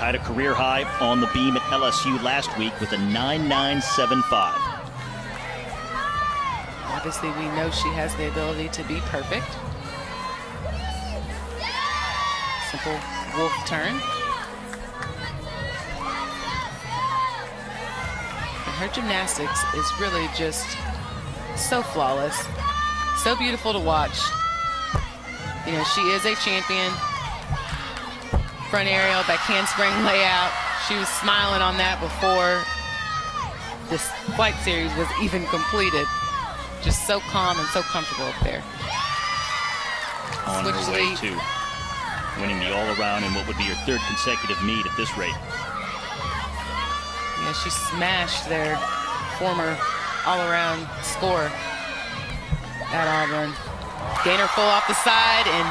tied a career high on the beam at LSU last week with a 9.975. Obviously, we know she has the ability to be perfect. Simple wolf turn. And her gymnastics is really just so flawless, so beautiful to watch. You know, she is a champion. Front aerial, back handspring layout. She was smiling on that before this flight series was even completed. Just so calm and so comfortable up there. On Switch her way lead. to winning the all-around in what would be her third consecutive meet at this rate. Yeah, she smashed their former all-around score at Auburn. Gainer full off the side and